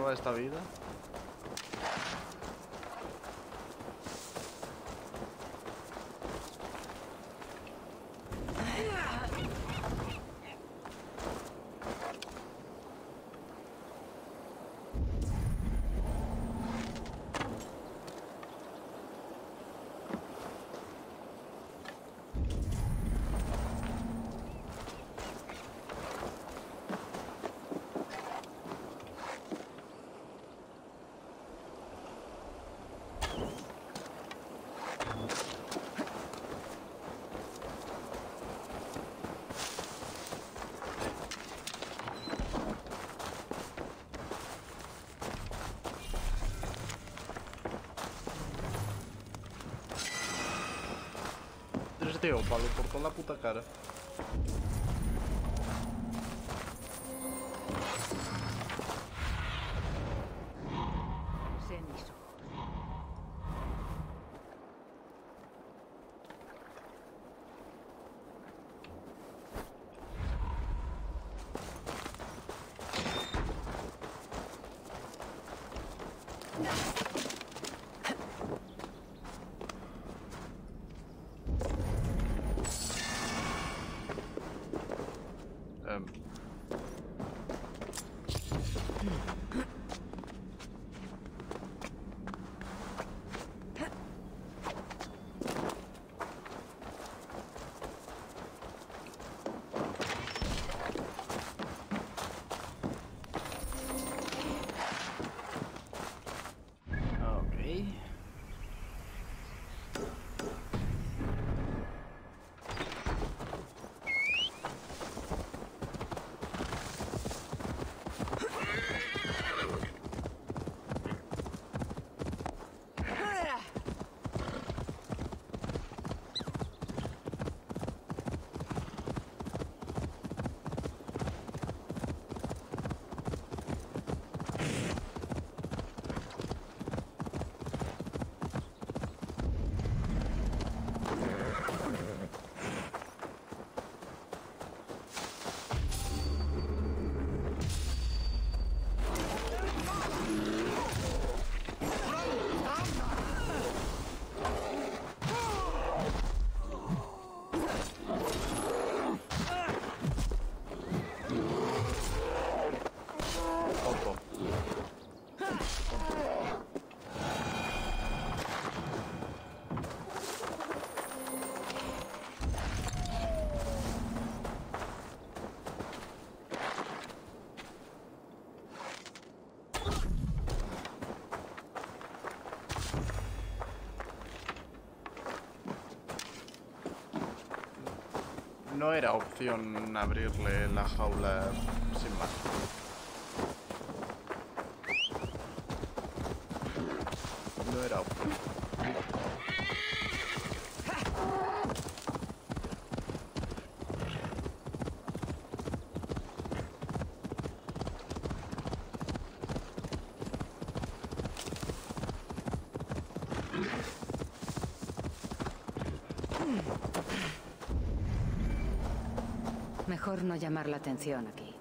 necesitaba esta vida. Desdeu, palo, por toda la puta cara. Sé No era opción abrirle la jaula sin más. No era opción. No llamar la atención aquí.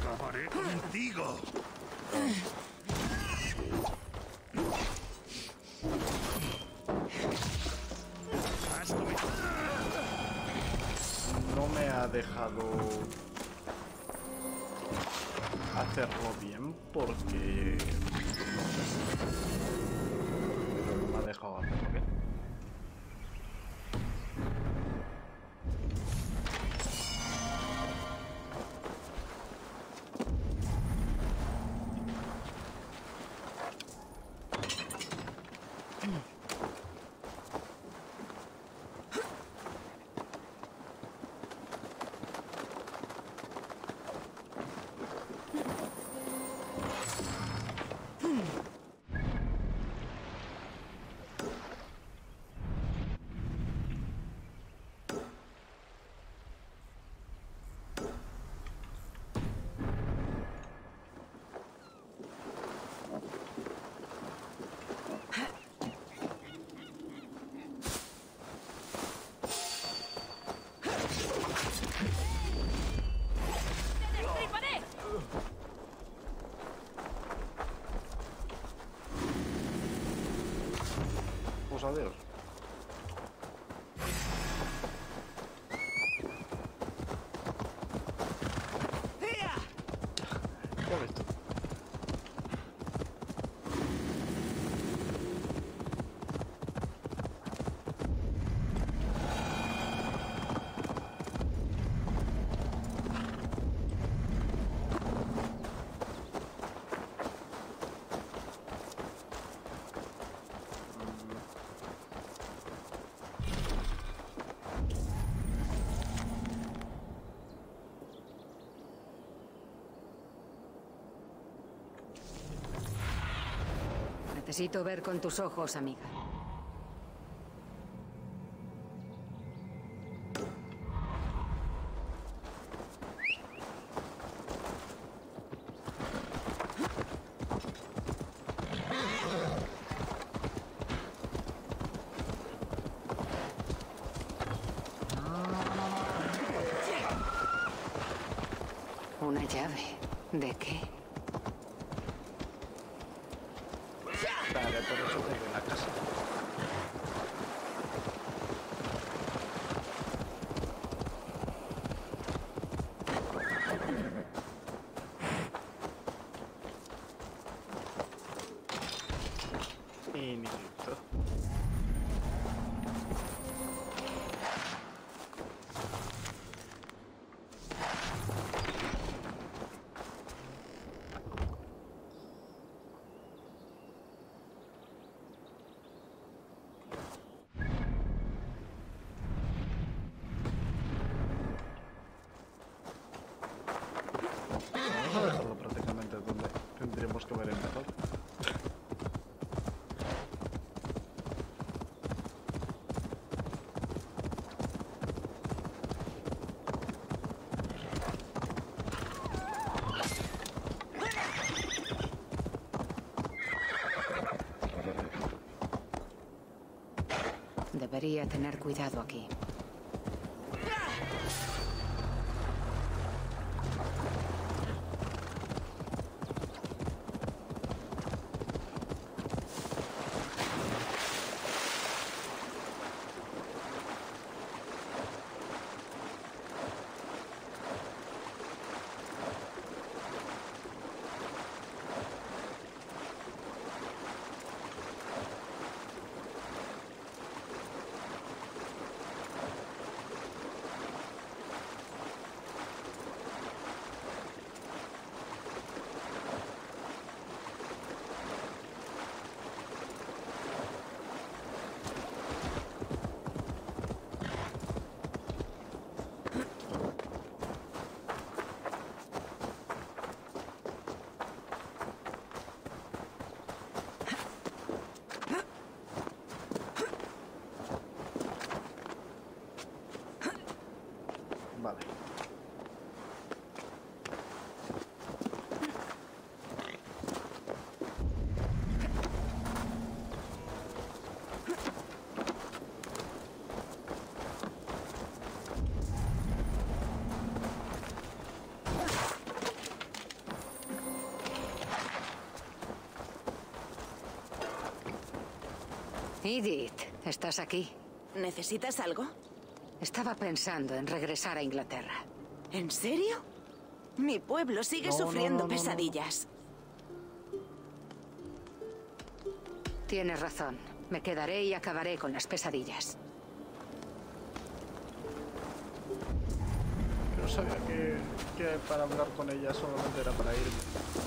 Acabaré contigo. Hazme- No me ha dejado hacerlo bien porque no sé. Pero no me ha dejado hacerlo bien. Pues adiós. Necesito ver con tus ojos, amiga. Una llave. ¿De qué? Por de la casa. Debería tener cuidado aquí. Edith, ¿estás aquí? ¿Necesitas algo? Estaba pensando en regresar a Inglaterra. ¿En serio? Mi pueblo sigue No, no, sufriendo no, no, no. pesadillas. Tienes razón. Me quedaré y acabaré con las pesadillas. Yo sabía que, que para hablar con ella solamente era para irme.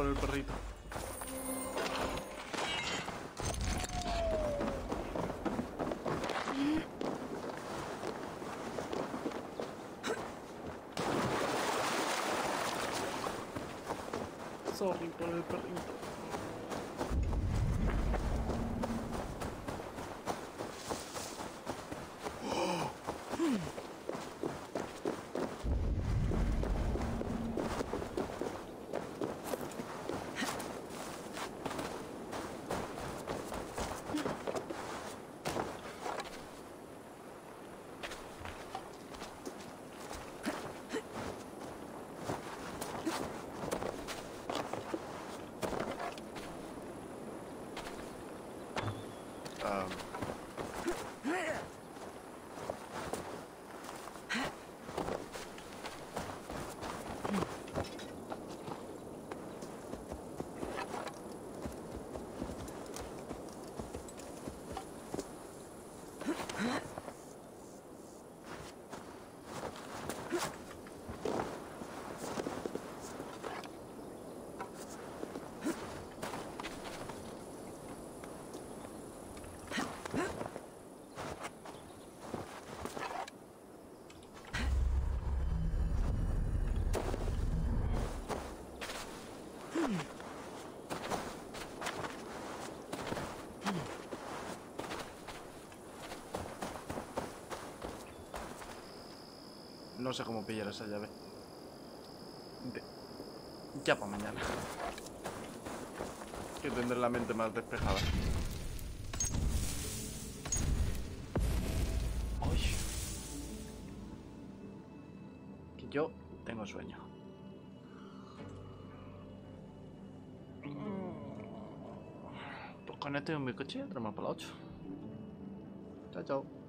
Por el perrito. Sorry por el perrito. No sé cómo pillar esa llave. De- Ya para mañana. Que tendré la mente más despejada. Uy. Que yo tengo sueño. Pues con este un bizcocho y entramos para la 8. Chao, chao.